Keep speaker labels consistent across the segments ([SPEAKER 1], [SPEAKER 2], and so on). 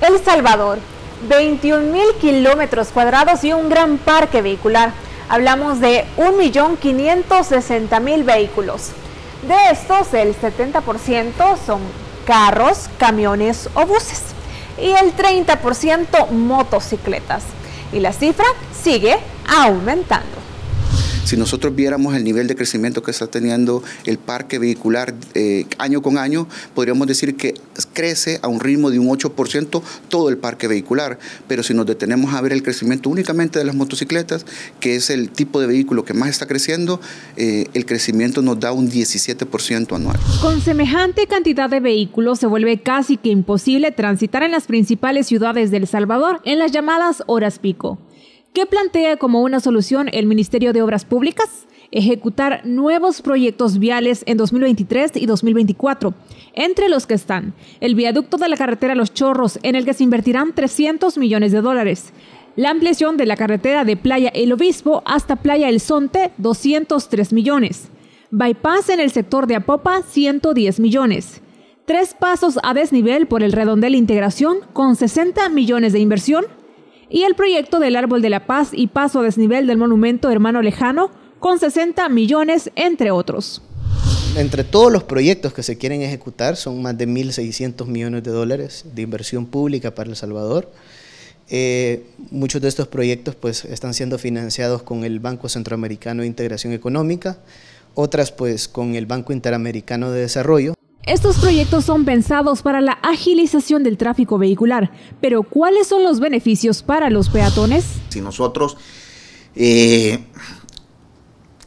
[SPEAKER 1] El Salvador, 21 mil kilómetros cuadrados y un gran parque vehicular. Hablamos de 1.560.000 vehículos. De estos, el 70% son carros, camiones o buses y el 30% motocicletas. Y la cifra sigue aumentando.
[SPEAKER 2] Si nosotros viéramos el nivel de crecimiento que está teniendo el parque vehicular eh, año con año, podríamos decir que crece a un ritmo de un 8% todo el parque vehicular. Pero si nos detenemos a ver el crecimiento únicamente de las motocicletas, que es el tipo de vehículo que más está creciendo, eh, el crecimiento nos da un 17% anual.
[SPEAKER 1] Con semejante cantidad de vehículos se vuelve casi que imposible transitar en las principales ciudades del Salvador en las llamadas horas pico. ¿Qué plantea como una solución el Ministerio de Obras Públicas? Ejecutar nuevos proyectos viales en 2023 y 2024, entre los que están el viaducto de la carretera Los Chorros, en el que se invertirán 300 millones de dólares, la ampliación de la carretera de Playa El Obispo hasta Playa El Sonte, 203 millones, bypass en el sector de Apopa, 110 millones, tres pasos a desnivel por el redondel integración con 60 millones de inversión, y el proyecto del Árbol de la Paz y paso a desnivel del monumento Hermano Lejano con 60 millones, entre otros.
[SPEAKER 3] Entre todos los proyectos que se quieren ejecutar, son más de 1.600 millones de dólares de inversión pública para El Salvador. Eh, muchos de estos proyectos pues, están siendo financiados con el Banco Centroamericano de Integración Económica, otras pues con el Banco Interamericano de Desarrollo.
[SPEAKER 1] Estos proyectos son pensados para la agilización del tráfico vehicular, pero ¿cuáles son los beneficios para los peatones?
[SPEAKER 4] Si nosotros eh,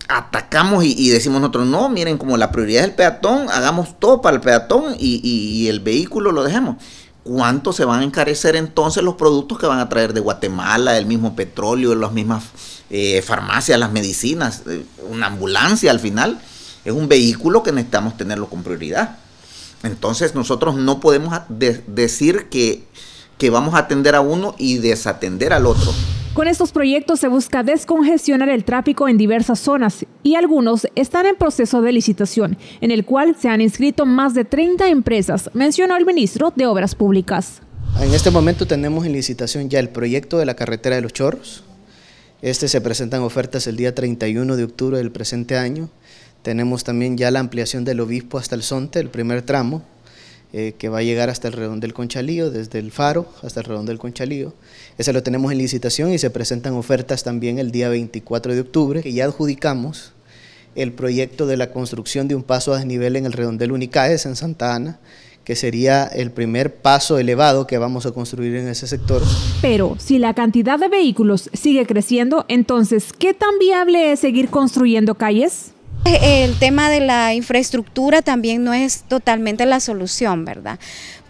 [SPEAKER 4] atacamos y, decimos nosotros, no, miren, como la prioridad es el peatón, hagamos todo para el peatón y, el vehículo lo dejemos. ¿Cuánto se van a encarecer entonces los productos que van a traer de Guatemala, el mismo petróleo, las mismas eh, farmacias, las medicinas, eh, una ambulancia al final? Es un vehículo que necesitamos tenerlo con prioridad. Entonces nosotros no podemos decir que, que vamos a atender a uno y desatender al otro.
[SPEAKER 1] Con estos proyectos se busca descongestionar el tráfico en diversas zonas y algunos están en proceso de licitación, en el cual se han inscrito más de 30 empresas, mencionó el ministro de Obras Públicas.
[SPEAKER 3] En este momento tenemos en licitación ya el proyecto de la carretera de los Chorros. Este se presentan ofertas el día 31 de octubre del presente año. Tenemos también ya la ampliación del obispo hasta el Sonte, el primer tramo, eh, que va a llegar hasta el Redondel Conchalío, desde el Faro hasta el Redondel Conchalío. Ese lo tenemos en licitación y se presentan ofertas también el día 24 de octubre, que ya adjudicamos el proyecto de la construcción de un paso a desnivel en el Redondel Unicaes en Santa Ana, que sería el primer paso elevado que vamos a construir en ese sector.
[SPEAKER 1] Pero si la cantidad de vehículos sigue creciendo, entonces, ¿qué tan viable es seguir construyendo calles?
[SPEAKER 5] El tema de la infraestructura también no es totalmente la solución, ¿verdad?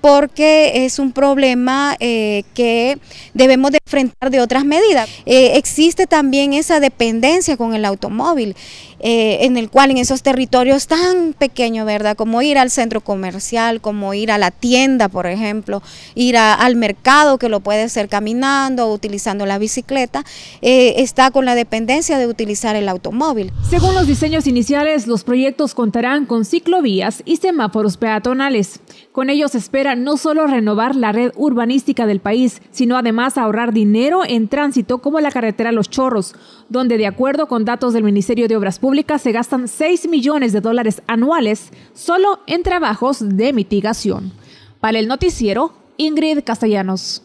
[SPEAKER 5] Porque es un problema eh, que debemos de enfrentar de otras medidas. Eh, existe también esa dependencia con el automóvil eh, en el cual en esos territorios tan pequeños, ¿verdad? Como ir al centro comercial, como ir a la tienda, por ejemplo, ir al mercado que lo puede hacer caminando o utilizando la bicicleta, está con la dependencia de utilizar el automóvil.
[SPEAKER 1] Según los diseños iniciales, los proyectos contarán con ciclovías y semáforos peatonales. Con ellos se no solo renovar la red urbanística del país, sino además ahorrar dinero en tránsito como la carretera Los Chorros, donde de acuerdo con datos del Ministerio de Obras Públicas, se gastan 6 millones de dólares anuales solo en trabajos de mitigación. Para el noticiero, Ingrid Castellanos.